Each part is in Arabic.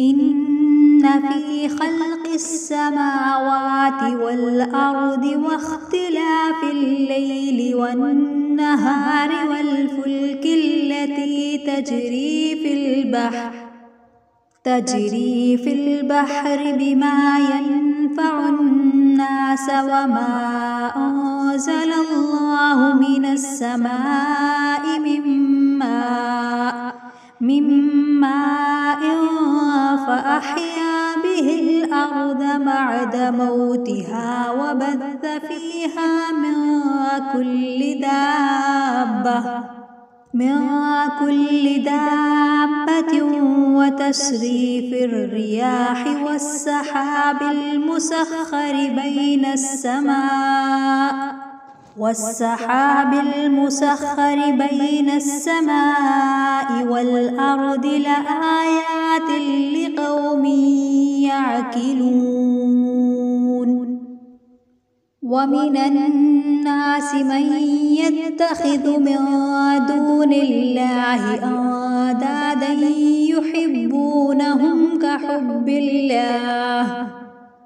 إن في خلق السماوات والأرض واختلاف الليل والنهار والفلك التي تجري في البحر تجري في البحر بما ينفع الناس وما أنزل الله من السماء من ماء من ماء فأحيا به الأرض بعد موتها وبث فيها من كل دابة من كل دابة وتسريف الرياح والسحاب المسخر بين السماء. والسحاب المسخر بين السماء والأرض لآيات لقوم يعقلون. ومن الناس من يتخذ من دون الله أندادا يحبونهم كحب الله.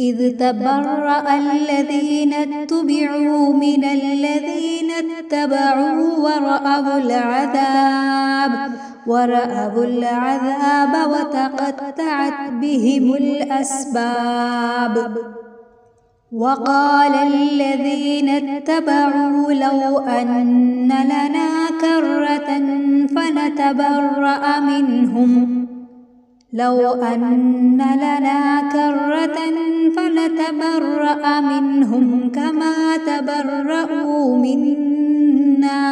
إذ تبرأ الذين اتبعوا من الذين اتبعوا ورأوا العذاب ورأوا العذاب وتقطعت بهم الأسباب. وقال الذين اتبعوا لو أن لنا كرة فنتبرأ منهم. لو أن لنا كرة فنتبرأ منهم كما تبرأوا منا.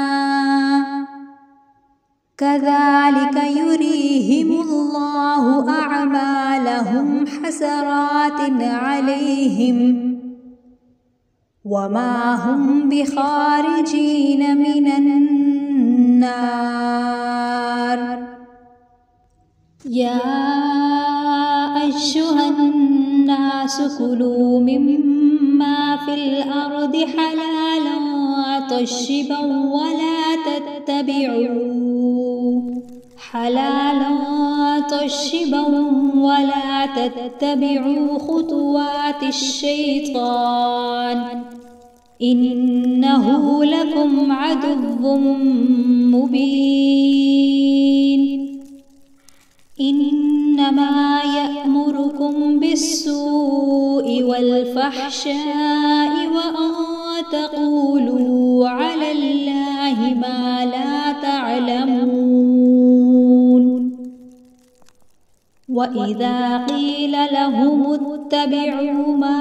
كذلك يريهم الله أعمالهم حسرات عليهم وما هم بخارجين من النار. يا أيها الناس كلوا مما في الأرض حلالا طيبا ولا تتبعوا حلالا طيبا ولا تتبعوا خطوات الشيطان إنه لكم عدو مبين بالسوء والفحشاء وأن تقولوا على الله ما لا تعلمون. وإذا قيل لهم اتبعوا ما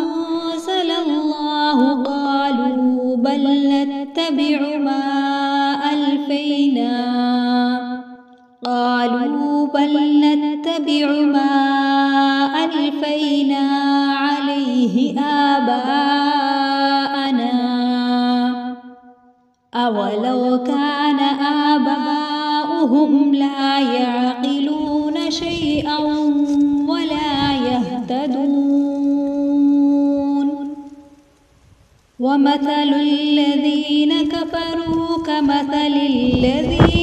أنزل الله قالوا بل نتبع ما ألفينا. قالوا بل نتبع ما أولو كان آباؤهم لا يعقلون شيئا ولا يهتدون. ومثل الذين كفروا كمثل الذي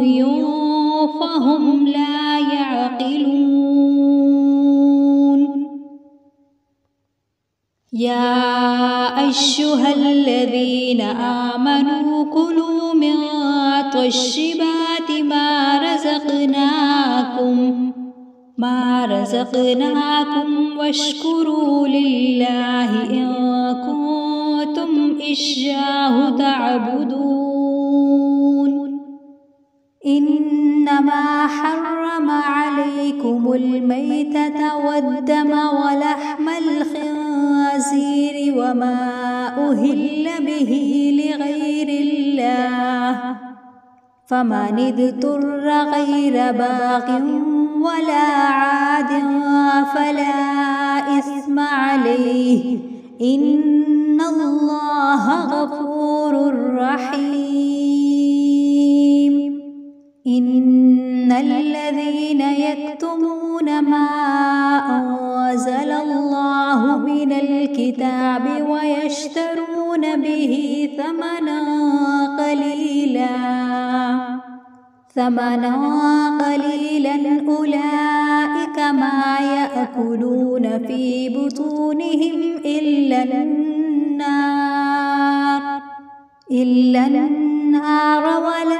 عمي فهم لا يعقلون. يا أيها الذين آمنوا كلوا من طيبات ما رزقناكم ما رزقناكم واشكروا لله إن كنتم إياه تعبدون. عليكم الميتة والدم ولحم الخنزير وما أهل به لغير الله. فمن اضطر غير باغ ولا عاد فلا إثم عليه. إن الله غفور رحيم. يكتمون ما أنزل الله من الكتاب ويشترون به ثمنا قليلا. ثمنا قليلا أولئك ما يأكلون في بطونهم إلا النار. إلا النار ولا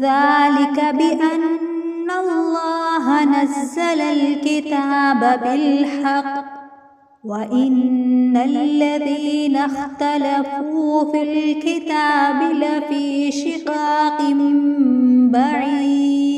ذلك بأن الله نزل الكتاب بالحق. وإن الذين اختلفوا في الكتاب لفي شقاق بعيد.